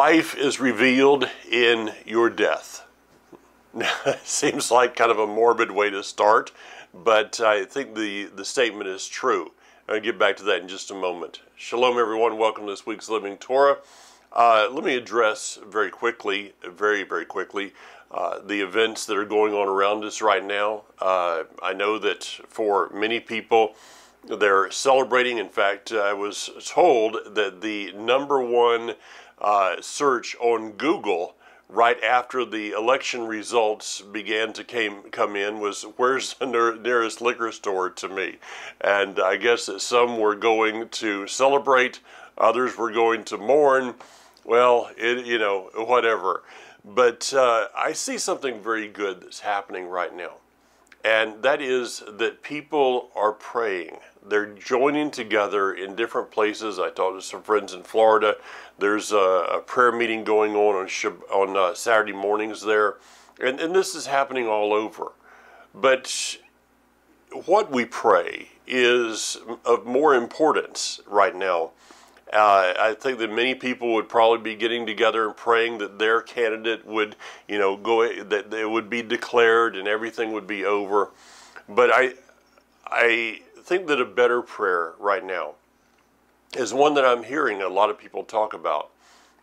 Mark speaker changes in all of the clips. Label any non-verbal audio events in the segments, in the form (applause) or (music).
Speaker 1: Life is revealed in your death. (laughs) Seems like kind of a morbid way to start, but I think the, the statement is true. I'll get back to that in just a moment. Shalom, everyone. Welcome to this week's Living Torah. Uh, let me address very quickly, very, very quickly, uh, the events that are going on around us right now. Uh, I know that for many people, they're celebrating. In fact, I was told that the number one uh, search on Google right after the election results began to came, come in was where's the nearest liquor store to me? And i guess that some were going to celebrate others were going to mourn. Well it, you know whatever. But uh, i see something very good that's happening right now and that is that people are praying they're joining together in different places. I talked to some friends in Florida. There's a, a prayer meeting going on on, on uh, Saturday mornings there, and, and this is happening all over. But what we pray is of more importance right now. Uh, I think that many people would probably be getting together and praying that their candidate would, you know, go that it would be declared and everything would be over. But I, I think that a better prayer right now is one that I'm hearing a lot of people talk about,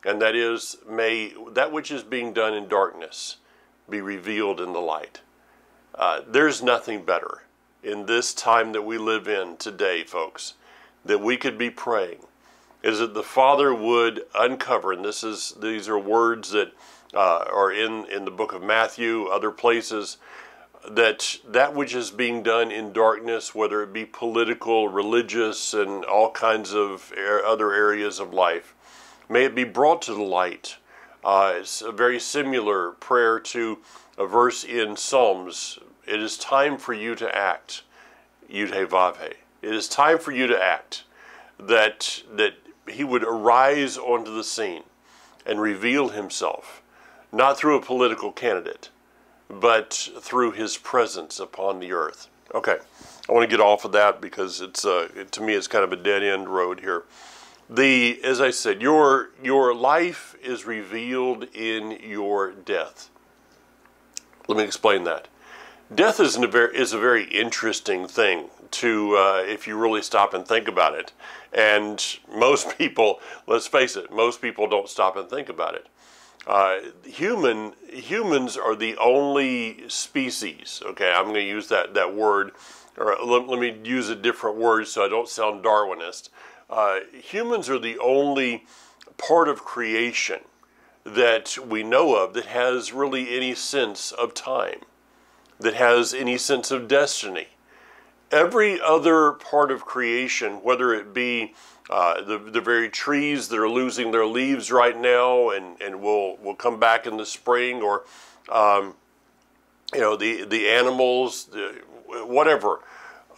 Speaker 1: and that is, may that which is being done in darkness be revealed in the light. Uh, there's nothing better in this time that we live in today, folks, that we could be praying is that the Father would uncover, and this is these are words that uh, are in in the book of Matthew, other places, that that which is being done in darkness, whether it be political, religious, and all kinds of other areas of life, may it be brought to the light. Uh, it's a very similar prayer to a verse in Psalms. It is time for you to act, Yudhe It is time for you to act. That that he would arise onto the scene and reveal himself, not through a political candidate but through his presence upon the earth. Okay, I want to get off of that because it's uh, it, to me it's kind of a dead end road here. The as I said, your your life is revealed in your death. Let me explain that. Death is a very is a very interesting thing to uh, if you really stop and think about it. And (laughs) most people, let's face it, most people don't stop and think about it. Uh, human humans are the only species. Okay, I'm going to use that that word, or let, let, me use a different word so I don't sound Darwinist. Uh, humans are the only part of creation that we know of that has really any sense of time, that has any sense of destiny. Every other part of creation, whether it be uh, the, the very trees that are losing their leaves right now and, and will, will come back in the spring or, um, you know, the, the animals, the, whatever.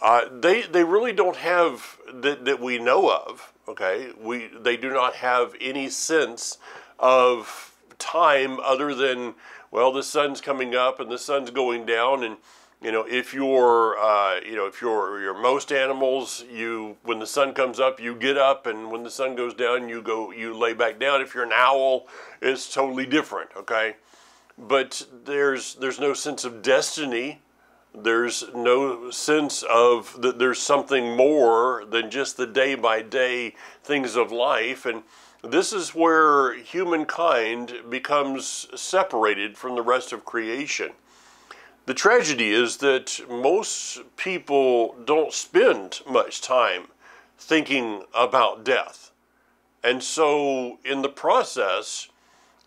Speaker 1: Uh, they, they really don't have, that, that we know of, okay? We, they do not have any sense of time other than, well, the sun's coming up and the sun's going down and, you know, if you're, uh, you know, if you're, you're most animals, you when the sun comes up, you get up, and when the sun goes down, you go, you lay back down. If you're an owl, it's totally different. Okay, but there's there's no sense of destiny. There's no sense of that there's something more than just the day by day things of life, and this is where humankind becomes separated from the rest of creation. The tragedy is that most people don't spend much time thinking about death. And so, in the process,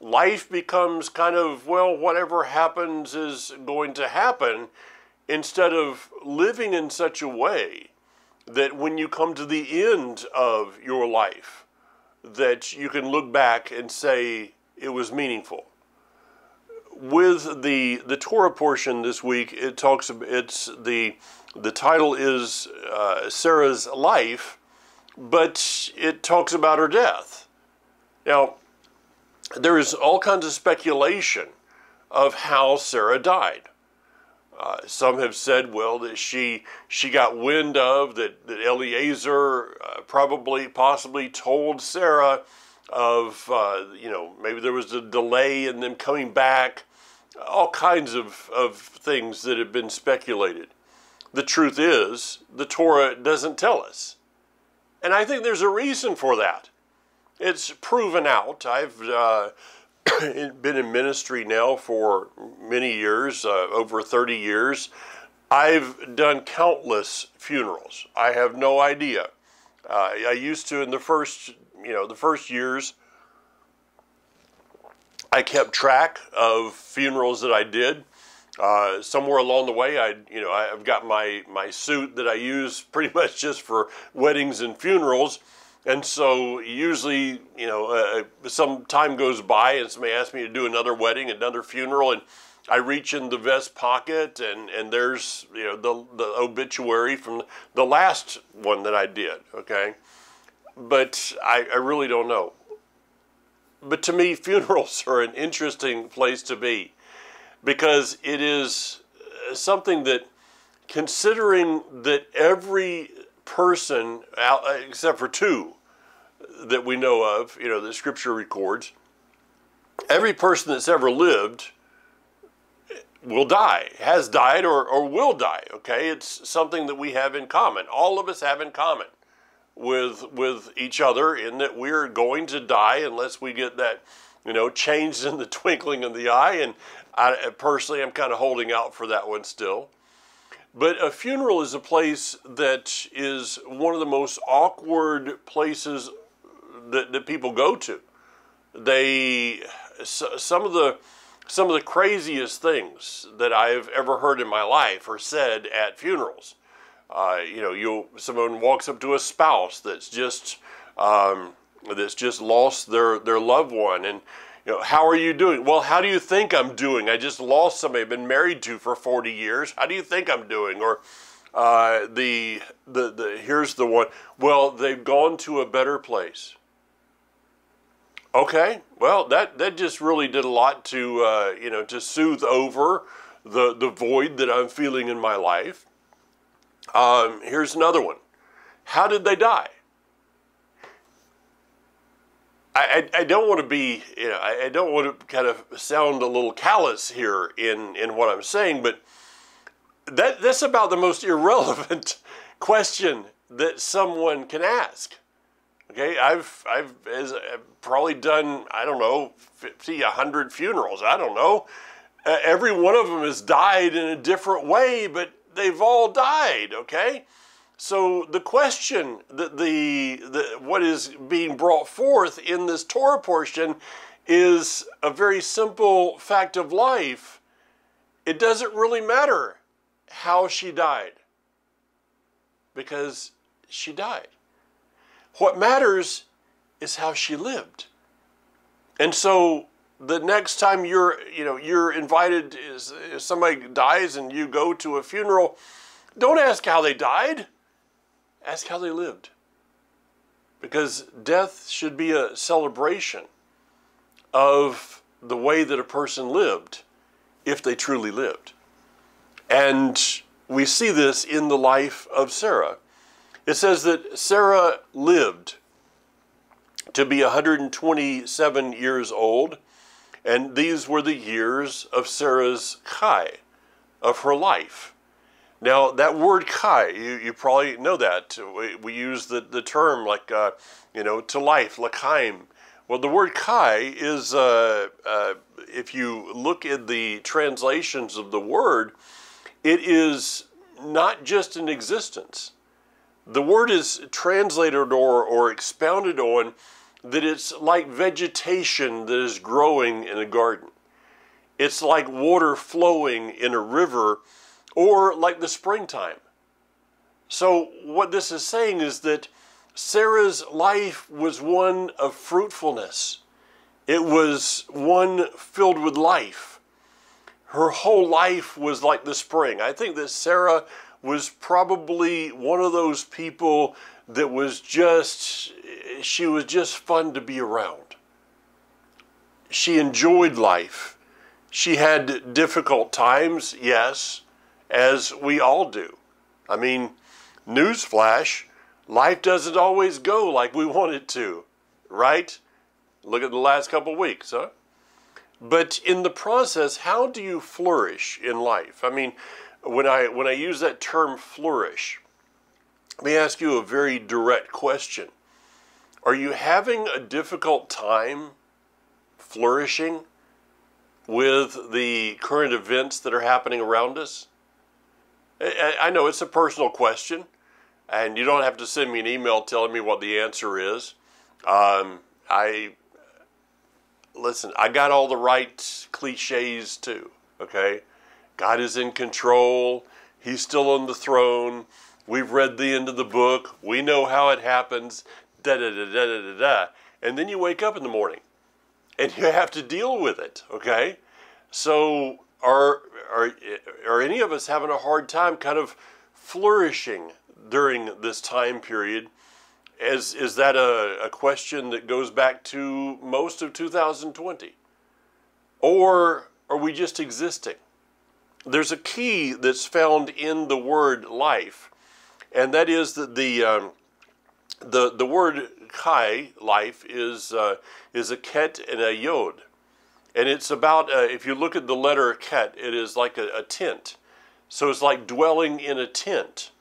Speaker 1: life becomes kind of, well, whatever happens is going to happen, instead of living in such a way that when you come to the end of your life, that you can look back and say it was meaningful with the the Torah portion this week, it talks. It's the the title is uh, Sarah's life, but it talks about her death. Now, there is all kinds of speculation of how Sarah died. Uh, some have said, well, that she she got wind of that that Eliezer uh, probably possibly told Sarah of, uh, you know, maybe there was a delay in them coming back, all kinds of, of things that have been speculated. The truth is, the Torah doesn't tell us. And I think there's a reason for that. It's proven out. I've uh, (coughs) been in ministry now for many years, uh, over 30 years. I've done countless funerals. I have no idea. Uh, I used to in the first, you know, the first years. I kept track of funerals that I did. Uh, somewhere along the way, I, you know, I've got my my suit that I use (laughs) pretty much just for weddings and funerals. And so usually, you know, uh, some time goes by and somebody asks me to do another wedding, another funeral, and I reach in the vest pocket and, and there's, you know, the, the obituary from the last one that I did, okay? But I, I really don't know. But to me, (laughs) funerals are an interesting place to be because it is uh, something that, considering that every person, uh, except for two that we know of, you know, that Scripture records, every person that's ever lived uh, will die, has died, or, or will die. Okay, it's something that we have in common. All of us have in common with with each other in that we're going to die unless we get that, you know, changed in the (laughs) twinkling of the eye. And I personally, I'm kind of holding out for that one still. But a funeral is a place that is one of the most awkward places that, that people go to. They, some of the, some of the craziest things that I've ever heard in my life are said at funerals. Uh, you know, you someone walks up to a spouse that's just um, that's just lost their their loved one, and you know, how are you doing? Well, how do you think I'm doing? I just lost somebody I've been married to for 40 years. How do you think I'm doing? Or uh, the, the, the, here's the one. Well, they've gone to a better place. Okay, well, that, that just really did a lot to, uh, you know, to soothe over the, the void that I'm feeling in my life. Um, here's another one. How did they die? I, I, don't want to be, you know, I, I don't want to kind of sound a little callous here in, in what I'm saying, but that, that's about the most (laughs) irrelevant question that someone can ask. Okay, I've, I've, as, I've probably done, I don't know, 50, 100 funerals. I don't know. Uh, every one of them has died in a different way, but they've all died, okay? So the question, the, the, the, what is being brought forth in this Torah portion is a very simple fact of life. It doesn't really matter how she died because she died. What matters is how she lived. And so the next time you're, you know, you're invited, is, somebody dies and you go to a funeral, don't ask how they died. Ask how they lived. Because death should be a celebration of the way that a person lived if they truly lived. And we see this in the life of Sarah. It says that Sarah lived to be 127 years old, and these were the years of Sarah's chai, of her life. Now, that word chai, you, you probably know that. We, we use the, the term like, uh, you know, to life, l'chaim. Well, the word chai is, uh, uh, if you look at the translations of the word, it is not just an existence. The word is translated or, or expounded on that it's like vegetation that is growing in a garden. It's like water flowing in a river or like the springtime. So, what this is saying is that Sarah's life was one of fruitfulness. It was one filled with life. Her whole life was like the spring. I think that Sarah was probably one of those people that was just, she was just fun to be around. She enjoyed life. She had difficult times, yes as we all do. I mean, newsflash, life doesn't always go like we (laughs) want it to, right? Look at the last couple weeks, huh? But in the process, how do you flourish in life? I mean, when I when I use that term flourish, let me ask you a very direct question. Are you having a difficult time flourishing with the current events that are happening around us? I know it's a personal question, and you don't have to send me an email telling me what the answer is. Um, I listen. I got all the right cliches too. Okay, God is in control. He's still on the throne. We've read the end of the book. We know how it happens. Da da da da da da. And then you wake up in the morning, and you have to deal with it. Okay, so are are are any of us having a hard time kind of flourishing during this time period? Is, is that a, a question that goes back to most of 2020? Or are we just existing? There's a key that's found in the word life, and that is that the, um, the, the word chai, life, is, uh, is a ket and a yod. And it's about, uh, if you look at the letter ket, it is like a, a tent. So it's like dwelling in a tent.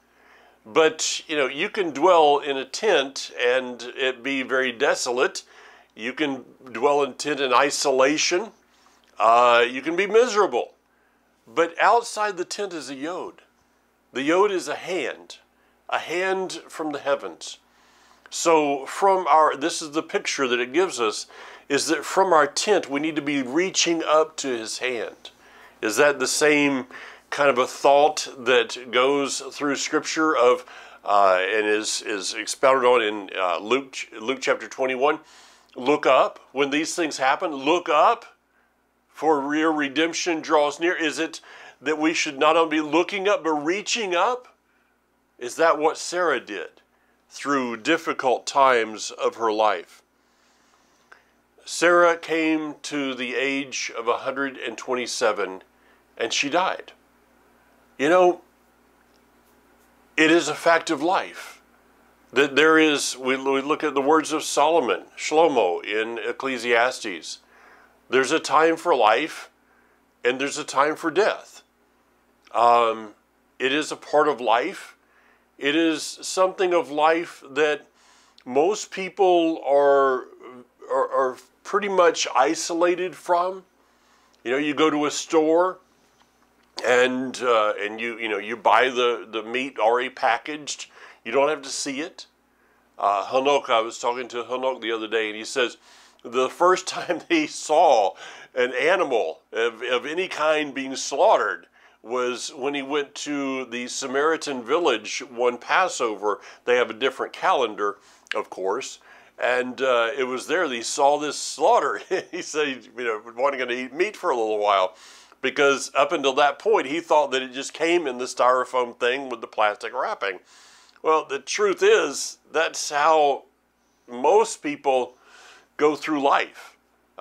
Speaker 1: But, you know, you can dwell in a tent and it be very desolate. You can dwell in tent in isolation. Uh, you can be miserable. But outside the tent is a yod. The yod is a hand, a hand from the heavens. So from our, this is the picture that it gives us, is that from our tent we need to be reaching up to his hand. Is that the same kind of a thought that goes through Scripture of uh, and is is expounded on in uh, Luke Luke chapter 21. Look up when these things happen. Look up, for your redemption draws near. Is it that we should not only be looking up but reaching up? Is that what Sarah did through difficult times of her life? Sarah came to the age of 127 and she died. You know, it is a fact of life that there is, we, we look at the words of Solomon, Shlomo in Ecclesiastes. There's a time for life and there's a time for death. Um, it is a part of life. It is something of life that most people are, are, are pretty much isolated from. You know, you go to a store and uh, and you you know you buy the the meat already packaged. You don't have to see it. Uh, Hanok, I was talking to Hanok the other day, and he says the first (laughs) time he saw an animal of, of any kind being slaughtered was when he went to the Samaritan village one Passover. They have a different calendar, of course, and uh, it was there that he saw this slaughter. (laughs) he said, you know, wanting to eat meat for a little while because up until that point he thought that it just came in the styrofoam thing with the plastic wrapping. Well, the truth is that's how most people go through life.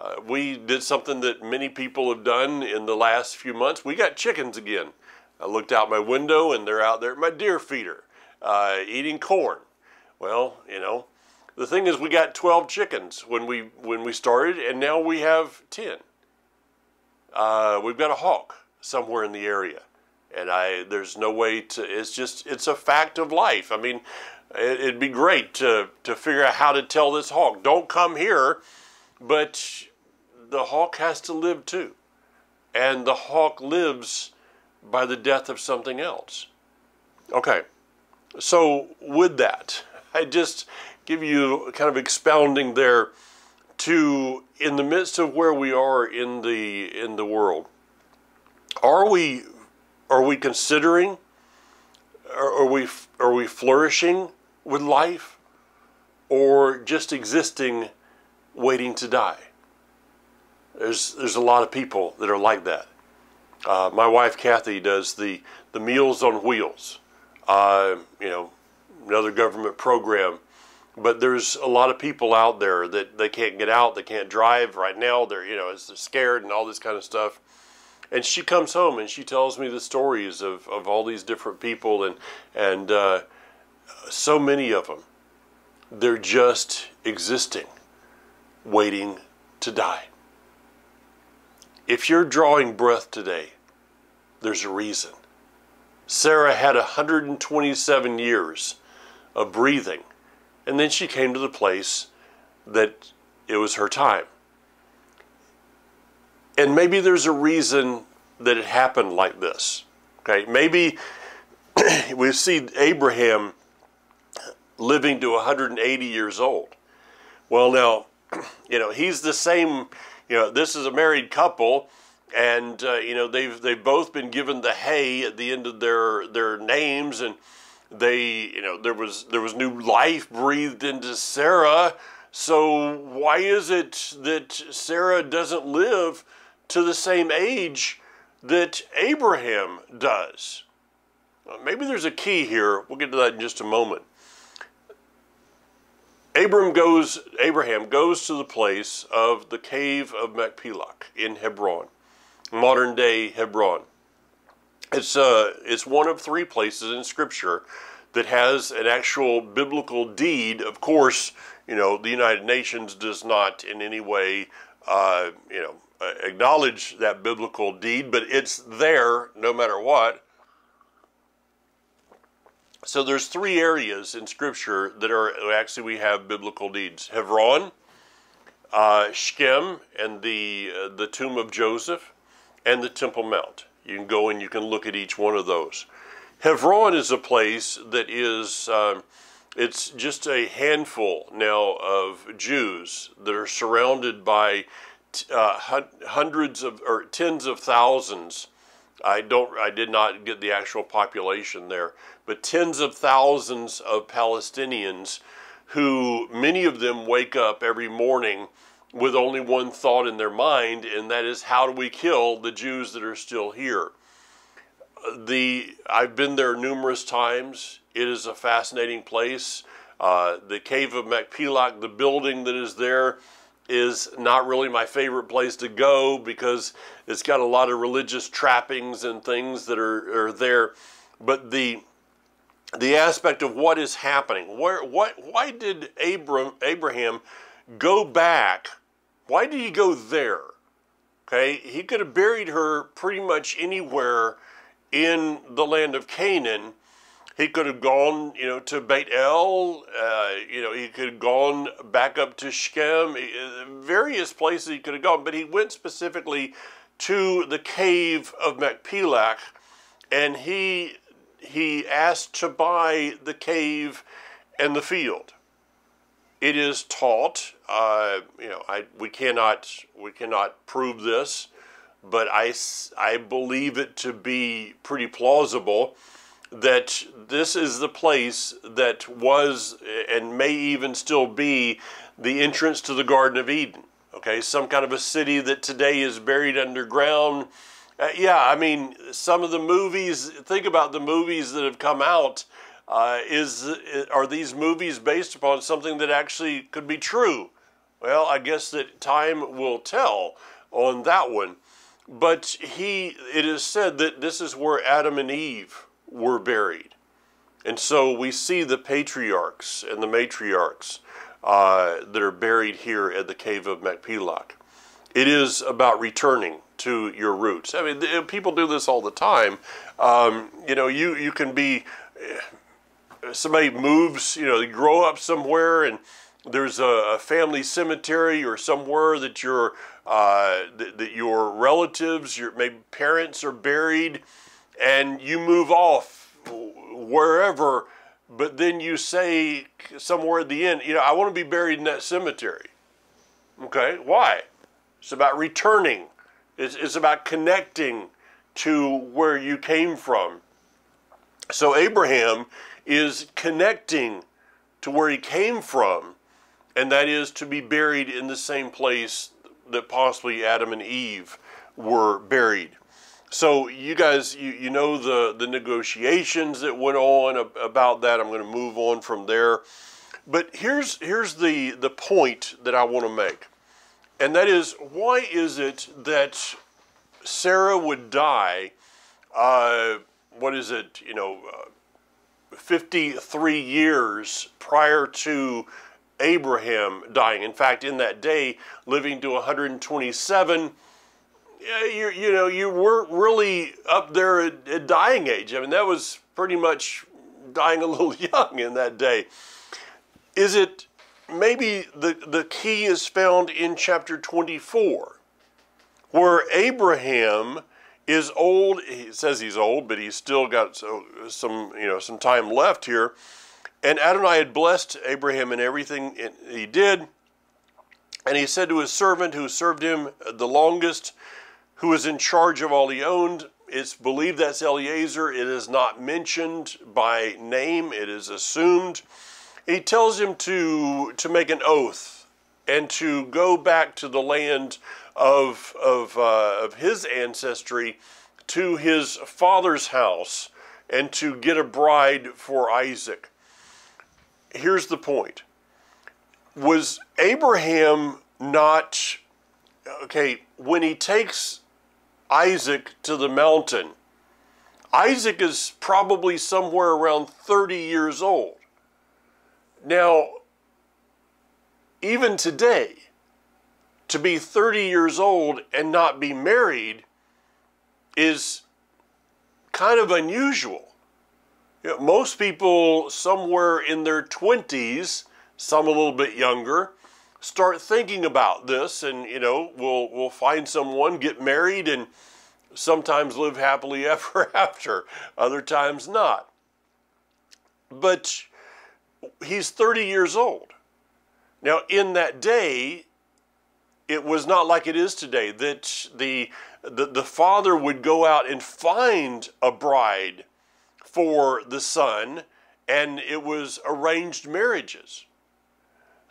Speaker 1: Uh, we did something that many people have done in the last few months. We got chickens again. I looked out my window and they're out there at my deer feeder uh, eating corn. Well, you know, the thing is we got 12 chickens when we when we started and now we have 10 uh, we've got a hawk somewhere in the area, and I there's no way to. It's just it's a fact of life. I mean, it, it'd be great to to figure out how to tell this hawk, don't come here, but the hawk has to live too, and the hawk lives by the death of something else. Okay, so with that, (laughs) I just give you kind of expounding there to in the midst of where we are in the in the world are we are we considering are, we are we flourishing with life or just existing waiting to die there's there's a lot of people that are like that uh, my wife Kathy does the the Meals on Wheels uh, you know another government program but there's a lot of people out there that they can't get out, they can't drive right now. They're you know they're scared and all this kind of stuff. And she comes home and she tells me the stories of, of all these different people and and uh, so many of them. They're just existing. waiting to die. If you're drawing breath today, there's a reason. Sarah had 127 years of breathing, and then she came to the place that it was her time. And maybe there's a reason that it happened like this. Okay, maybe (clears throat) we see Abraham living to 180 years old. Well, now, (clears throat) you know, he's the same, you know, this is a married couple and uh, you know they've they've both been given the hay at the end of their their names and they you know there was there was new life breathed into Sarah. So why is it that Sarah doesn't live to the same age that Abraham does? Maybe there's a key here. We'll get to that in just a moment Abram goes, Abraham goes to the place of the cave of Machpelah in Hebron, modern day Hebron. It's, uh, it's one of three places in Scripture that has an actual biblical deed. Of course, you know, the United Nations does not in any way, uh, you know, acknowledge that biblical deed, but it's there no matter what. So there's three areas in Scripture that are actually we have biblical deeds: Hebron, uh, Shechem, and the uh, the tomb of Joseph, and the Temple Mount. You can go and you can look at each one of those. Hebron is a place that is. Um, it's just a handful now of Jews that are surrounded by uh, hundreds of or tens of thousands I don't I did not get the actual population there, but tens of thousands of Palestinians who many of them wake up every morning with only one thought in their mind and that is how do we kill the Jews that are still here. The I've been there numerous times. It is a fascinating place. Uh, the cave of Machpelah, the building that is there, is not really my favorite place to go because it's got a lot of religious trappings and things that are, are there. But the the aspect of what is happening, where what why did Abram Abraham go back? Why did he go there? Okay, he could have buried her pretty much anywhere in the land of Canaan he could have gone, you know, to Beit El. Uh, you know, he could have gone back up to Shechem. Various places he could have gone, but he went specifically to the cave of Machpelah, and he he asked to buy the cave and the field. It is taught, uh, you know, I, we cannot we cannot prove this, but I I believe it to be pretty plausible that this is the place that was and may even still be the entrance to the Garden of Eden. Okay, some kind of a city that today is buried underground. Uh, yeah, I mean, some of the movies, think about the movies that have come out. Uh, is are these movies based upon something that actually could be true? Well, I guess that time will tell on that one. But he, it is said that this is where Adam and Eve were buried. And so we see the patriarchs and the matriarchs uh, that are buried here at the cave of Machpelah. It is about returning to your roots. I mean, people do this all the time. Um, you know, you, you can be, uh, somebody moves, you know, they grow up somewhere and there's a, a family cemetery or somewhere that your, uh, that your relatives, your maybe parents are buried and you move off wherever, but then you say somewhere at the end, you know, I want to be buried in that cemetery. Okay, why? It's about returning, it's, it's about connecting to where you came from. So Abraham is connecting to where he came from, and that is to be buried in the same place that possibly Adam and Eve were buried. So you guys, you, you know the, the negotiations that went on about that. I'm going to move on from there. But here's, here's the, the point that I want to make. And that is, why is it that Sarah would die, uh, what is it, you know, uh, 53 years prior to Abraham dying. In fact, in that day, living to 127, you, you know, you weren't really up there at, at dying age. I mean, that was pretty much dying a (laughs) little young in that day. Is it maybe the, the key is found in chapter 24, where Abraham is old. He says he's old, but he's still got so, some, you know, some time left here. And Adonai had blessed Abraham in everything he did. And he said to his servant who served him the longest, who was in charge of all he owned, it's believed that's Eliezer. It is not mentioned by name, it is assumed. He tells him to, to make an oath and to go back to the land of, of, uh, of his ancestry to his father's house and to get a bride for Isaac. Here's the point Was Abraham not, okay, when he takes Isaac to the mountain, Isaac is probably somewhere around 30 years old. Now, even today, to be 30 years old and not be married is kind of unusual. You know, most people, somewhere in their 20s, some a little bit younger, start thinking about this and, you know, we'll, we'll find someone, get married, and sometimes live happily (laughs) ever after, other times not. But he's 30 years old. Now, in that day, it was not like it is today that the, the, the father would go out and find a bride for the son, and it was arranged marriages.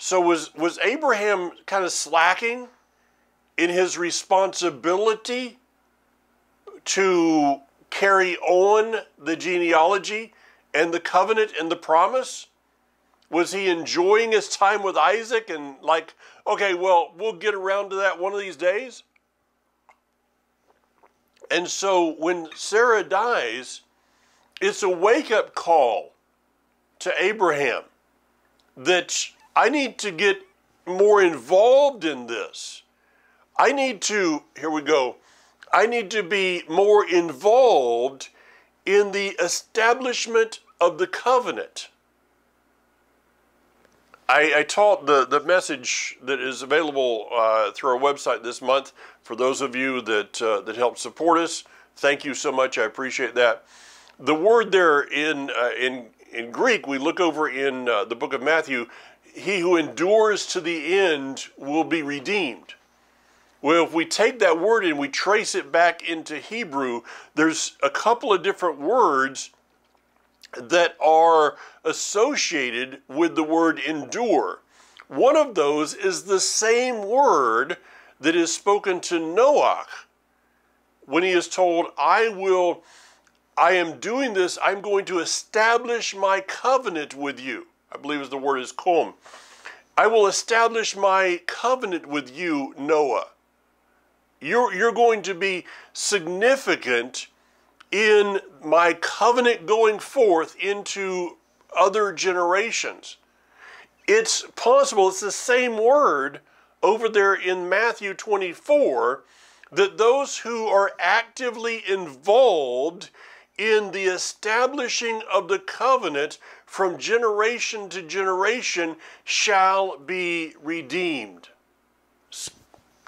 Speaker 1: So was, was Abraham kind of slacking in his responsibility to carry on the genealogy and the covenant and the promise? Was he enjoying his time with Isaac and like, okay, well, we'll get around to that one of these days? And so when Sarah dies, it's a wake up call to Abraham that I need to get more involved in this. I need to, here we go, I need to be more involved in the establishment of the covenant. I, I, taught the, the message that is available uh, through our website this month for those of you that, uh, that help support us. Thank you so much. I appreciate that. The word there in, uh, in, in Greek, we look over in uh, the book of Matthew, he who endures to the end will be redeemed. Well, if we take that word and we trace it back into Hebrew, there's a couple of different words that are associated with the word endure. One of those is the same word that is spoken to Noah when he is told, I will, I am doing this, I'm going to establish my covenant with you. I believe the word is kom. I will establish my covenant with you, Noah. You're, you're going to be significant in my covenant going forth into other generations. It's possible, it's the same word over there in Matthew 24 that those who are actively involved in the establishing of the covenant from generation to generation shall be redeemed.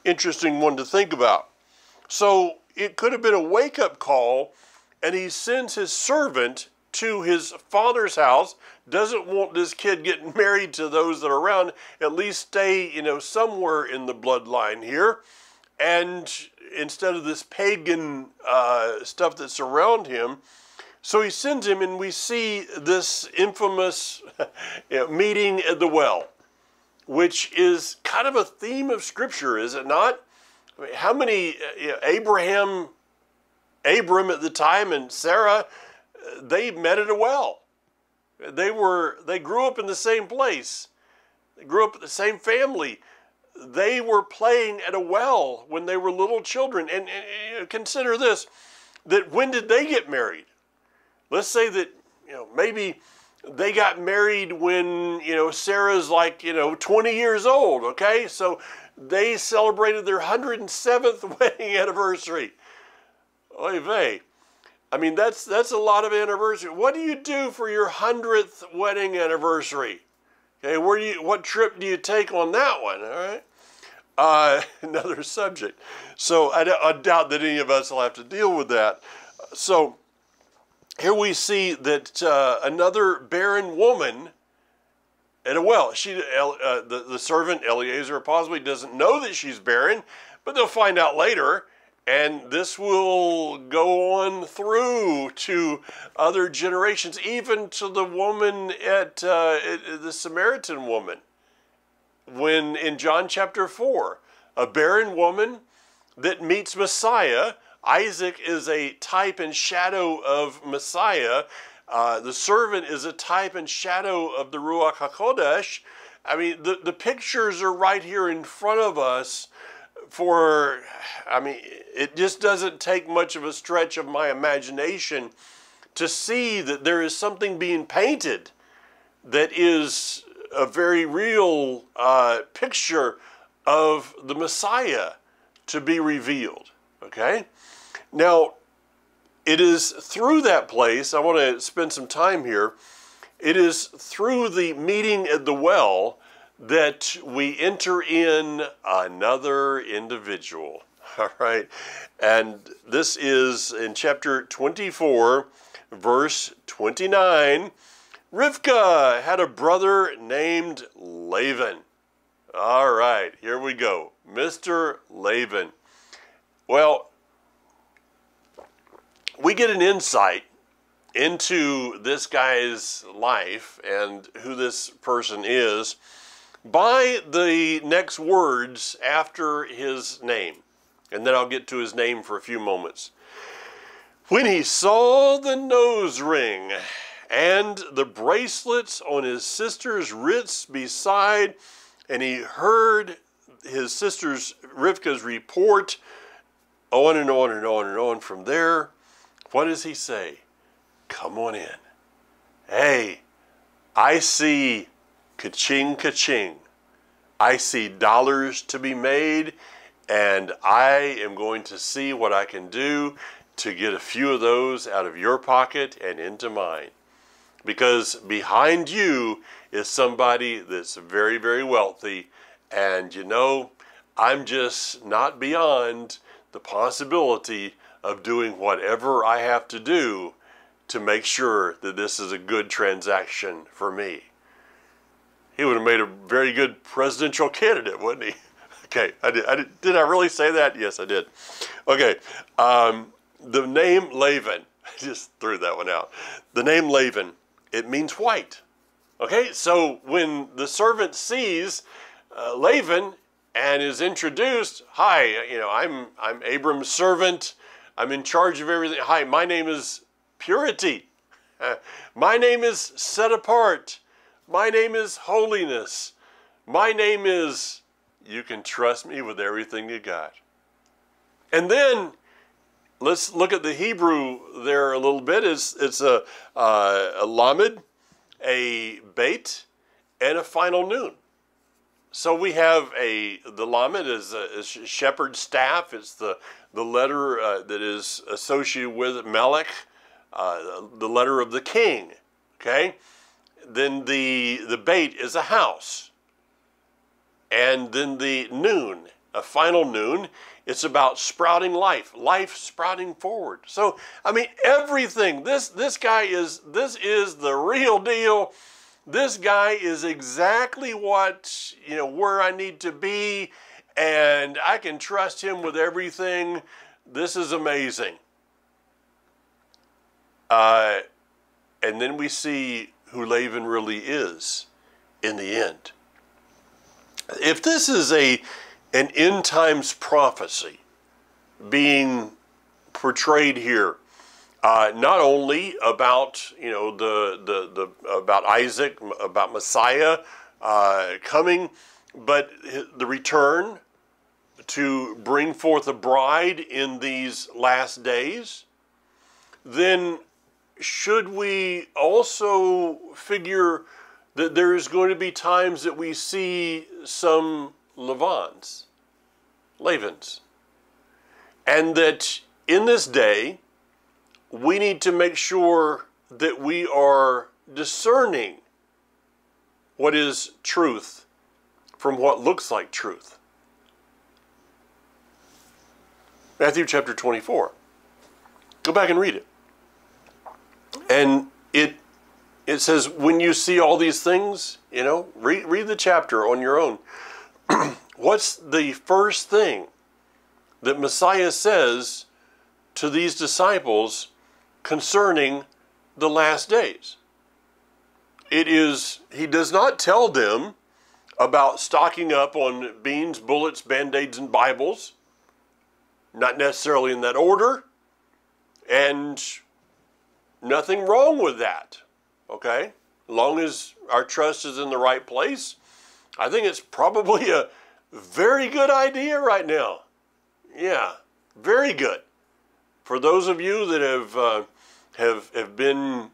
Speaker 1: Interesting one to think about. So it could have been a wake up call and he sends his servant to his father's house doesn't want this kid getting (laughs) married to those that are around at least stay you know somewhere in the bloodline here and instead of this pagan uh, stuff that's around him so he sends him and we see this infamous (laughs) meeting at the well which is kind of a theme of scripture is it not how many abraham Abram at the time and Sarah, they met at a well. They were they grew up in the same place. They grew up in the same family. They were playing at a well when they were little children. And, and consider this: that when did they get married? Let's say that you know maybe they got married when, you know, Sarah's like, you know, 20 years old, okay? So they celebrated their 107th (laughs) wedding anniversary. Oy vey. I mean, that's that's a lot of anniversary. What do you do for your 100th wedding anniversary? Okay, where do you, what trip do you take on that one, all right? Uh, (laughs) another subject. So I, I doubt that any of us will have to deal with that. So here we see that uh, another barren woman at a well. She, uh, the, the servant Eliezer possibly doesn't know that she's barren, but they'll find out later. And this will go on through to other generations, even to the woman at, uh, the Samaritan woman. When in John chapter 4, a barren woman that meets Messiah Isaac is a type and shadow of Messiah. Uh, the servant is a type and shadow of the Ruach HaKodesh. I mean, the, the pictures are right here in front of us for, I mean, it just doesn't take much of a stretch of my imagination to see that there is something being painted that is a very real uh, picture of the Messiah to be revealed. Okay? Now, it is through that place, I want to spend some time here. It is through the meeting at the well that we enter in another individual. (laughs) All right. And this is in chapter 24, verse 29. Rivka had a brother named Laban. All right, here we go. Mr. Laban. Well, we get an insight into this guy's life and who this person is by the next words after his name. And then I'll get to his name for a few moments. When he saw the nose ring and the bracelets on his sister's wrists beside, and he heard his sister's Rivka's report on and on and on and on from there, what does he say? Come on in. Hey, I see ka-ching, ka-ching. I see dollars to be made, and I am going to see what I can do to get a few of those out of your pocket and into mine. Because behind you is somebody that's very, very wealthy, and you know, I'm just not beyond the possibility of doing whatever I have to do to make sure that this is a good transaction for me. He would have made a very good presidential candidate, wouldn't he? (laughs) Okay, I did. I did, did I really say that? Yes, I did. Okay, um, the name Laban, (laughs) I just threw that one out. The name Laban, it means white. Okay, so when the servant sees uh, and is introduced, hi, you know, I'm I'm Abram's servant. I'm in charge of everything. Hi, my name is Purity. (laughs) my name is Set Apart. My name is Holiness. My name is You Can Trust Me with Everything You Got. And then let's look at the Hebrew there a little bit. It's, it's a, uh, a lamed, a bait, and a final noon. So we have a the lamed is a, a shepherd's staff. It's the the letter uh, that is associated with Melech, uh, the letter of the king. Okay, then the the bait is a house, and then the noon, a final noon. It's about sprouting life, life sprouting forward. So I mean everything. This this guy is this is the real deal. This guy is exactly what you know where I need to be and I can trust him with everything. This is amazing. Uh, and then we see who Laban really is in the end. If this is a an end times prophecy being portrayed here, uh, not only about you know the the the about Isaac, about Messiah uh, coming, but the return to bring forth a bride in these last days, then should we also figure that there's going to be times that we see some Levans, Lavans, and that in this day we need to make sure that we are discerning what is truth from what looks like truth. Matthew chapter 24. Go back and read it. And it it says when you see all these things, you know, read read the chapter on your own. (clears throat) What's the first thing that Messiah says to these disciples concerning the last days? It is he does not tell them about stocking up on beans, bullets, band-aids and Bibles. Not necessarily in that order. And nothing wrong with that. Okay? Long as our trust is in the right place, I think it's probably a very good idea right now. Yeah, very good. For those of you that have uh, have have been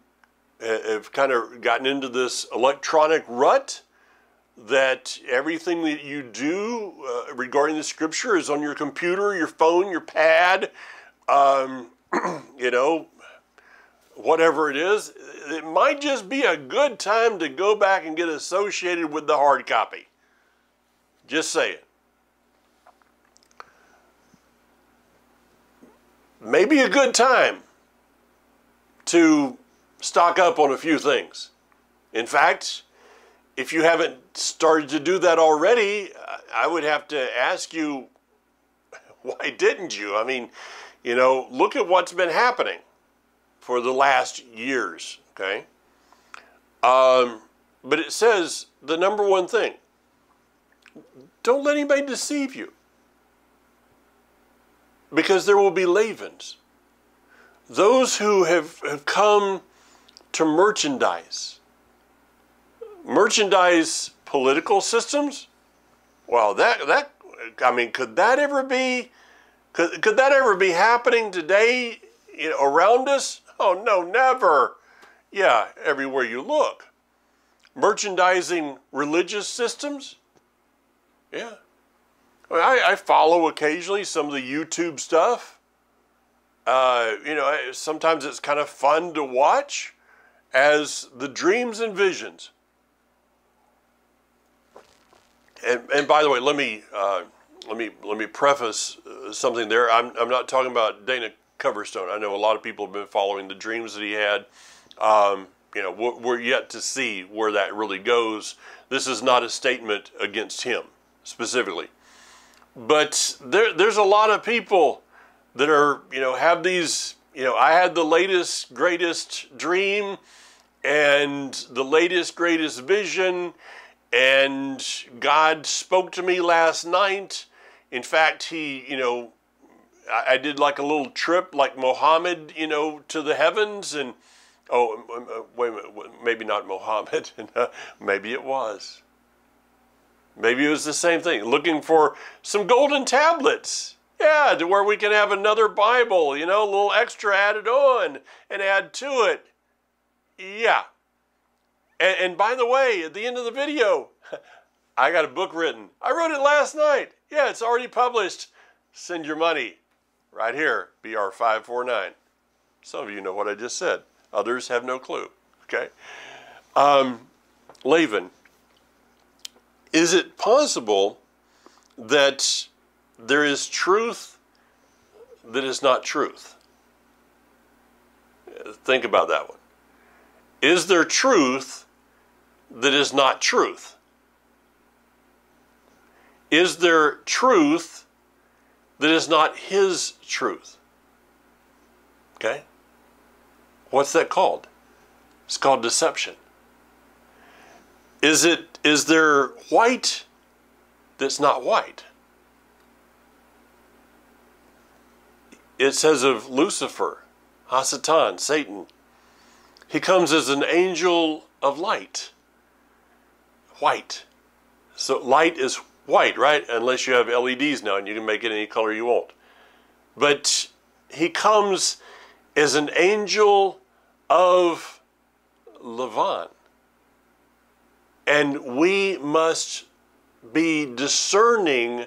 Speaker 1: have kind of gotten into this electronic rut, that everything that you do uh, regarding the scripture is on your computer, your phone, your pad, um, (clears throat) you know, whatever it is, it might just be a good time to go back and get associated with the hard copy. Just say it. Maybe a good time to stock up on a few things. In fact, if you haven't started to do that already, I would have to ask you, (laughs) why didn't you? I mean, you know, look at what's been happening for the last years, okay? Um, but it says the number one thing don't let anybody deceive you. Because there will be Lavans. Those who have, have come to merchandise. Merchandise political systems? Well, that, that, I mean, could that ever be, could, could that ever be happening today you know, around us? Oh, no, never. Yeah, everywhere you look. Merchandising religious systems? Yeah. I, I follow occasionally some of the YouTube stuff. Uh, you know, sometimes it's kind of fun to watch as the dreams and visions. And, and by the way, let me uh, let me let me preface uh, something there. I'm I'm not talking about Dana Coverstone. I know a lot of people have been following the dreams that he had. Um, you know, we're yet to see where that really goes. This is not a statement against him specifically, but there, there's a lot of people that are, you know, have these. You know, I had the latest, greatest dream, and the latest, greatest vision, and God spoke to me last night. In fact, He, you know, I, did like a little trip, like Mohammed, you know, to the heavens, and oh, uh, wait a minute, maybe not Mohammed, (laughs) maybe it was. Maybe it was the same thing, looking for some golden tablets. Yeah, to where we can have another Bible, you know, a little extra added on and add to it. Yeah. And, and by the way, at the end of the video, (laughs) I got a book written. I wrote it last night. Yeah, it's already published. Send your money right here, BR549. Some of you know what I just said. Others have no clue. Okay? Um, Lavan, is it possible that there is truth that is not truth? Think about that one. Is there truth that is not truth? Is there truth that is not his truth. Okay? What's that called? It's called deception. Is it is there white that's not white? It says of Lucifer, Hasatan, Satan, he comes as an angel of light. White. So light is white, right? Unless you have LEDs now and you can make it any color you want. But he comes as an angel of Lavan. And we must be discerning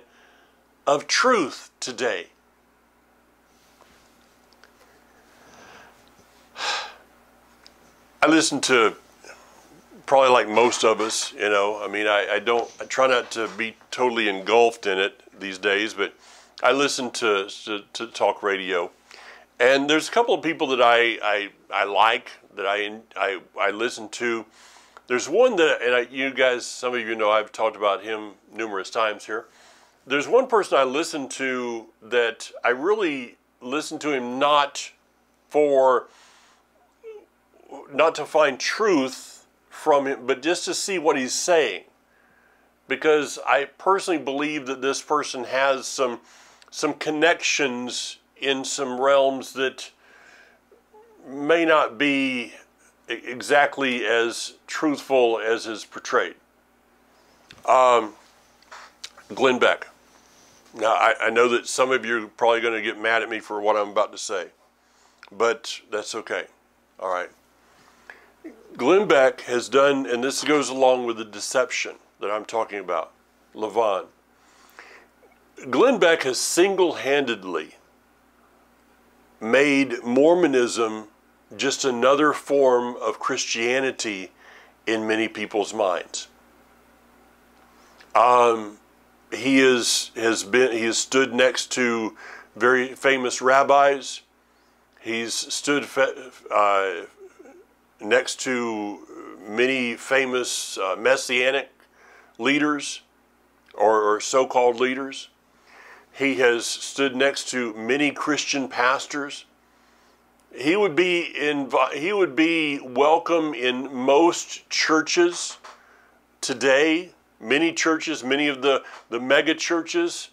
Speaker 1: of truth today. (sighs) I listened to probably like most of us, you know. I mean, I, I don't, I try not to be totally engulfed in it these days, but I listen to, to, to talk radio. And there's a couple of people that I, I, I like, that I, I, I listen to. There's one that, and I, you guys, some of you know, I've talked about him numerous times here. There's one person I listen to that I really listen to him not for, not to find truth from him, but just to see what he's saying. Because I personally believe that this person has some, some connections in some realms that may not be exactly as truthful as is portrayed. Um, Glenn Beck. Now, I, I, know that some of you are probably going to get mad at me for what I'm about to say, but that's okay. All right. Glenn Beck has done, and this goes along with the deception that I'm talking about, Lavan. Glenn Beck has single handedly made Mormonism just another form of Christianity in many people's minds. Um, he is has been he has stood next to very famous rabbis. He's stood uh, next to many famous uh, messianic leaders or, or so-called leaders. He has stood next to many Christian pastors. He would be invi- he would be welcome in most churches today. Many churches, many of the, the mega churches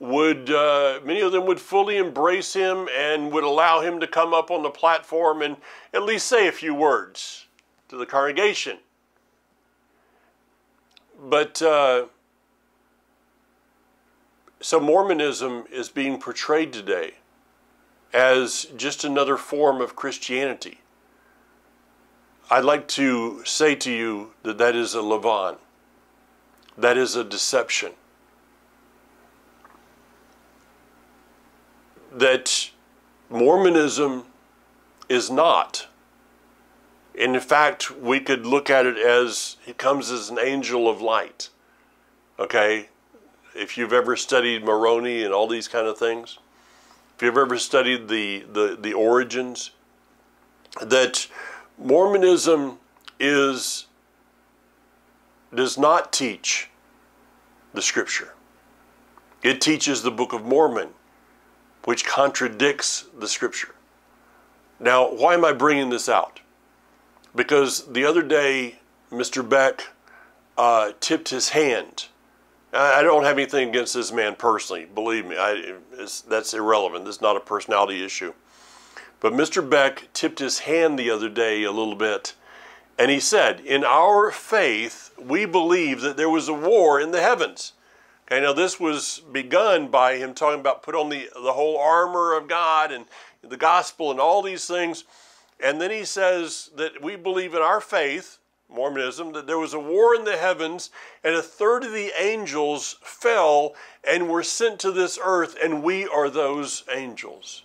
Speaker 1: would uh, many of them would fully embrace him and would allow him to come up on the platform and at least say a few words to the congregation. But uh, so Mormonism is being portrayed today as just another form of Christianity. I'd like to say to you that that is a Lavan. That is a deception. That Mormonism is not. And in fact, we could look at it as he comes as an angel of light. Okay? if you've ever studied Moroni and all these kind of things, if you've ever studied the, the, the origins, that Mormonism is does not teach the scripture. It teaches the Book of Mormon, which contradicts the scripture. Now, why am I bringing this out? Because the other day, Mr. Beck uh, tipped his hand I don't have anything against this man personally. Believe me, I, that's irrelevant. This is not a personality issue. But Mr. Beck tipped his hand the other day a little bit, and he said, In our faith, we believe that there was a war in the heavens. Okay, now this was begun by him talking about put on the, the whole armor of God and the gospel and all these things. And then he says that we believe in our faith Mormonism, that there was a war in the heavens and a third of the angels fell and were sent to this earth, and we are those angels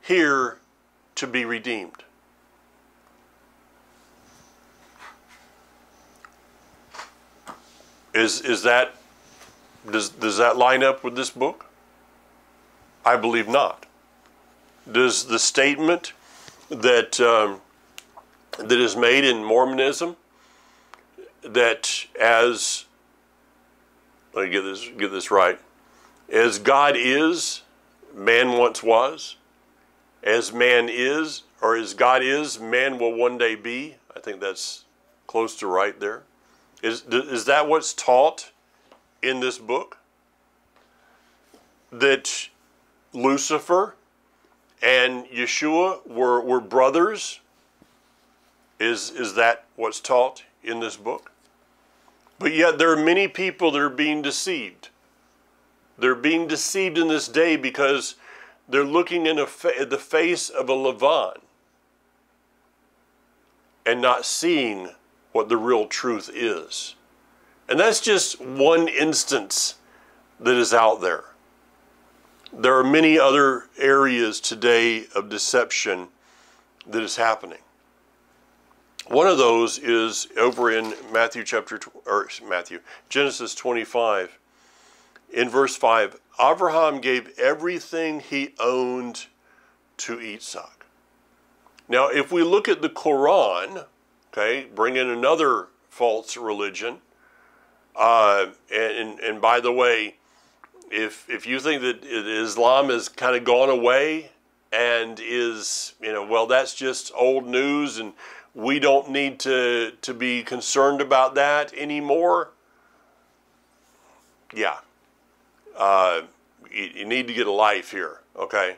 Speaker 1: here to be redeemed. Is, is that, does, does that line up with this book? I believe not. Does the statement that um, that is made in Mormonism that as let me get this get this right as God is man once was as man is or as God is man will one day be I think that's close to right there is is that what's taught in this book that Lucifer and Yeshua were were brothers is, is that what's taught in this book? But yet there are many people that are being deceived. They're being deceived in this day because they're looking in fa- the face of a Lavan. and not seeing what the real truth is. And that's just one instance that is out there. There are many other areas today of deception that is happening. One of those is over in Matthew chapter or Matthew Genesis 25 in verse 5 Abraham gave everything he owned to Isaac. Now, if we look at the Quran, okay, bring in another false religion, uh, and, and by the way, if if you think that Islam has kind of gone away and is you know well that's just old news and we don't need to to be concerned about that anymore. Yeah, uh, you, you need to get a life here, okay?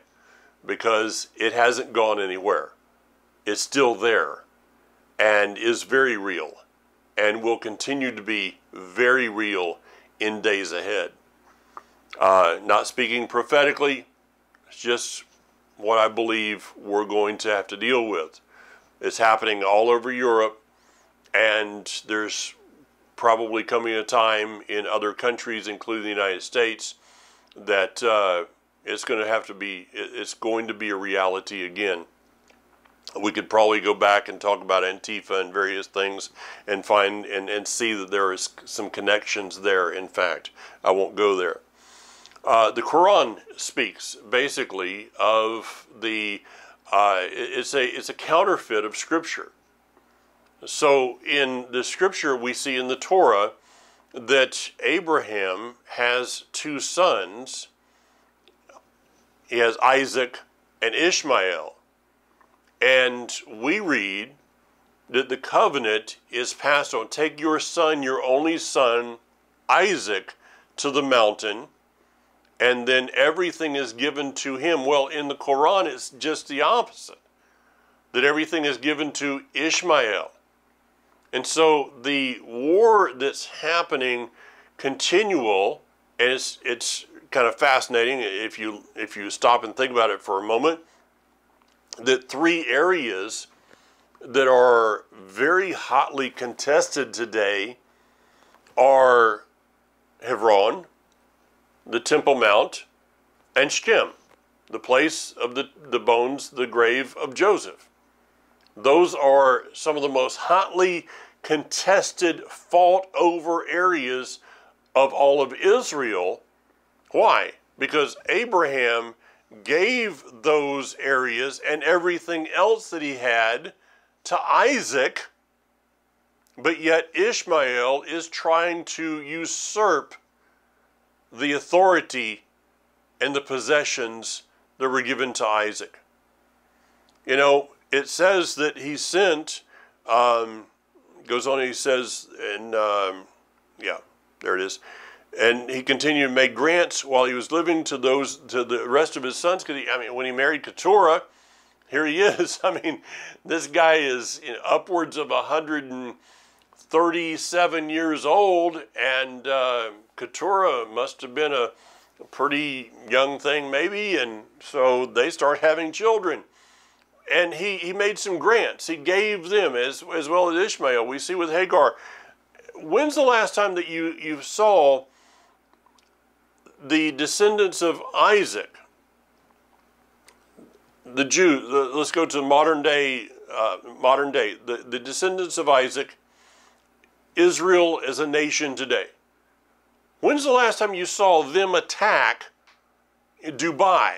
Speaker 1: Because it hasn't gone anywhere. It's still there and is very real and will continue to be very real in days ahead. Uh, not speaking prophetically, it's just what I believe we're going to have to deal with. It's happening all over Europe, and there's probably coming a time in other countries, including the United States, that uh, it's going to have to be, it's going to be a reality again. We could probably go back and talk about Antifa and various things and find and, and see that there is some connections there, in fact. I won't go there. Uh, the Quran speaks basically of the, uh, it's, a, it's a counterfeit of Scripture. So in the scripture, we see in the Torah that Abraham has two sons. He has Isaac and Ishmael. And we read that the covenant is passed on. Take your son, your only son, Isaac, to the mountain, and then everything is given to him. Well, in the Quran, it's just the opposite that everything is given to Ishmael. And so the war that's happening continual, and it's, it's kind of fascinating if you, if you stop and think about it for a moment, that three areas that are very hotly contested today are Hebron, the Temple Mount, and Shechem, the place of the, the bones, the grave of Joseph. Those are some of the most hotly contested, fought over areas of all of Israel. Why? Because Abraham gave those areas and everything else that he had to Isaac, but yet Ishmael is trying to usurp the authority and the possessions that were given to Isaac. You know, it says that he sent, um, goes on he says, and um, yeah, there it is. And he continued to make grants while he was living to those to the rest of his sons. Because I mean, when he married Keturah, here he (laughs) is. I mean, this guy is you know, upwards of 137 years old, and uh, Keturah must have been a, a pretty young thing, maybe. And so they start having children and he, he made some grants. He gave them as, as well as Ishmael. We see with Hagar. When's the last time that you, you saw the descendants of Isaac, the Jews, the, let's go to modern day, uh, modern day, the, the descendants of Isaac, Israel as a nation today. When's the last time you saw them attack Dubai?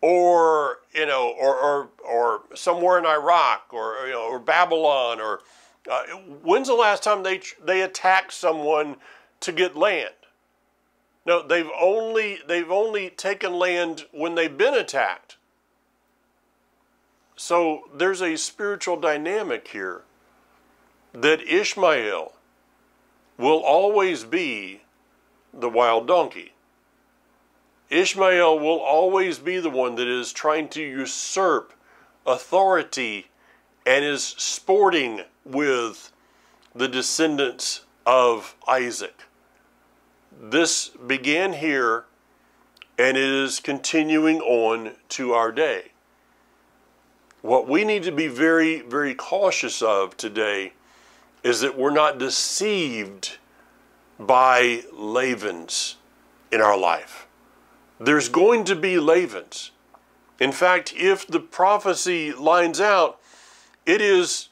Speaker 1: or you know, or or or somewhere in Iraq, or you know, or Babylon, or uh, when's the last time they they attacked someone to get land? No, they've only they've only taken land when they've been attacked. So there's a spiritual dynamic here that Ishmael will always be the wild donkey. Ishmael will always be the one that is trying to usurp authority and is sporting with the descendants of Isaac. This began here and it is continuing on to our day. what we need to be very, very cautious of today is that we're not deceived by Lavans in our life. There's going to be Lavans. In fact, if the prophecy lines out, it is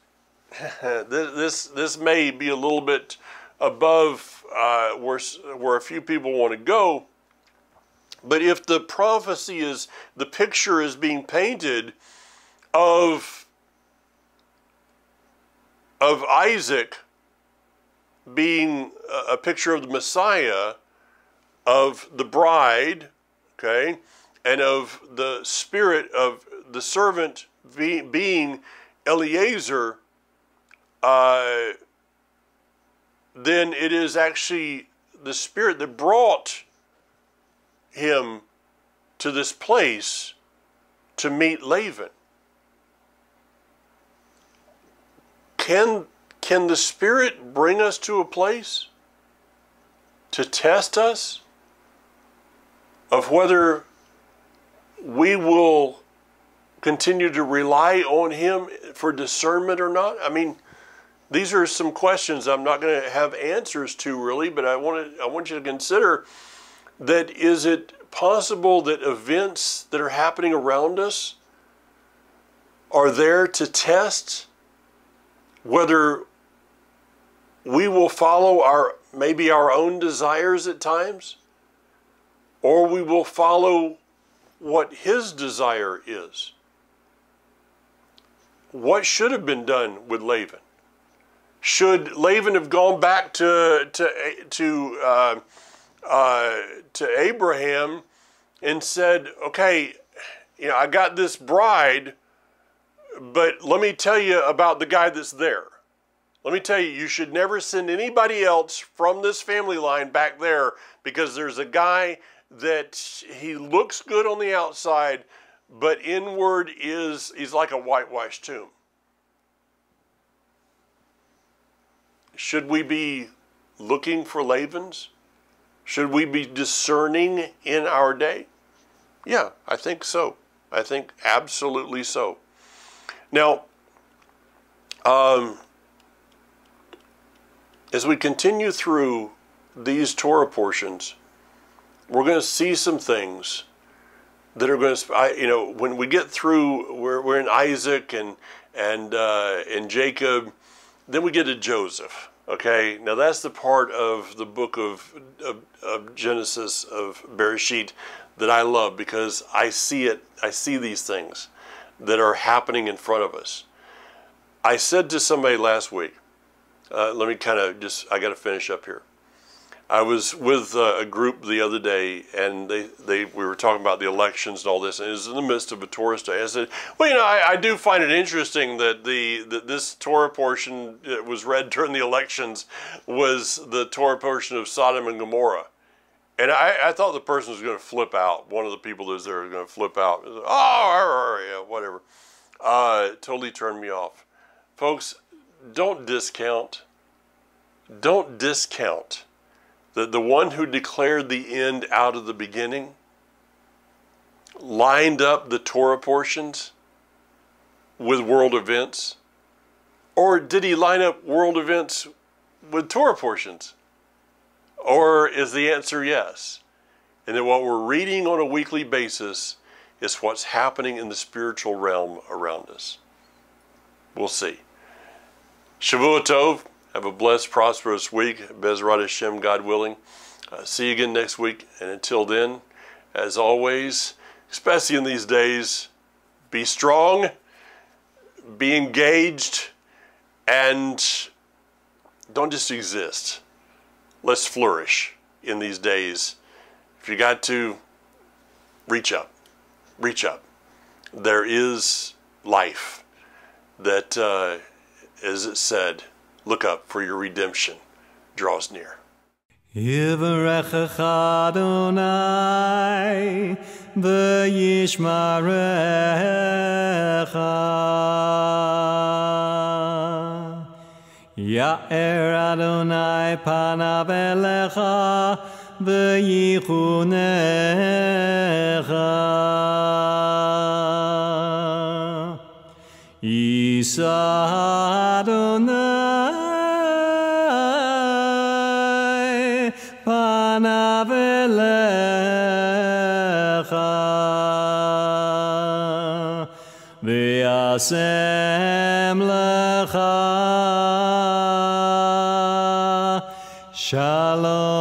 Speaker 1: (laughs) this this may be a little bit above uh, where where a few people want to go, but if the prophecy is the picture is being painted of of Isaac being a picture of the Messiah, of the bride, okay, and of the spirit of the servant be, being Eliezer, uh, then it is actually the spirit that brought him to this place to meet Laban. Can, can the Spirit bring us to a place to test us of whether we will continue to rely on Him for discernment or not? I mean, these are some questions I'm not going to have answers to really, but I want to, I want you to consider that is it possible that events that are happening around us are there to test whether we will follow our maybe our own desires at times or we will follow what his desire is? What should have been done with Laban should Laban have gone back to to to uh, uh, to Abraham and said, "Okay, you know, I got this bride, but let me tell you about the guy that's there. Let me tell you, you should never send anybody else from this family line back there because there's a guy that he looks good on the outside, but inward is he's like a whitewashed tomb." Should we be looking for Lavans? Should we be discerning in our day? Yeah, I think so. I think absolutely so. Now, um, as we continue through these Torah portions, we're going to see some things that are going to, you know, when we get through, we're, we're in Isaac and and uh, and Jacob, then we get to Joseph. Okay, now that's the part of the book of, of, of, Genesis of Bereshit that I love because I see it, I see these things that are happening in front of us. I said to somebody last week, uh, let me kind of just, I got to finish up here. I was with uh, a group the other day, and they, they we were talking about the elections and all this, and it was in the midst of a Torah study. I said, "Well, you know, I, I do find it interesting that the that this Torah portion that was read during the elections was the Torah portion of Sodom and Gomorrah." And I, I thought the person was going to flip out. One of the people that was there was going to flip out. Oh, yeah, whatever. Uh, totally turned me off. Folks, don't discount. Don't discount that the one who declared the end out of the beginning lined up the Torah portions with world events? Or did he line up world events with Torah portions? Or is the answer yes? And that what we're reading on a weekly basis is what's happening in the spiritual realm around us. We'll see. Shavua Tov. Have a blessed, prosperous week. Bezrat Hashem, God willing. Uh, see you again next week. And until then, as always, especially in these days, be strong, be engaged, and don't just exist. Let's flourish in these days. If you got to, reach up. Reach up. There is life that, uh, as it said, Look up, for your redemption draws near.
Speaker 2: Ya'er Adonai panav elecha v'yichunecha Yisa Adonai v'yasem lecha. Shalom